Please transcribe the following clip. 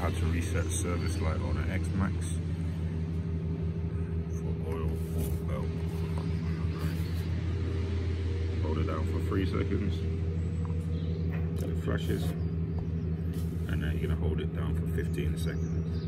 how to reset service light on an X-Max for oil belt. Hold it down for three seconds till it flashes and then you're gonna hold it down for 15 seconds.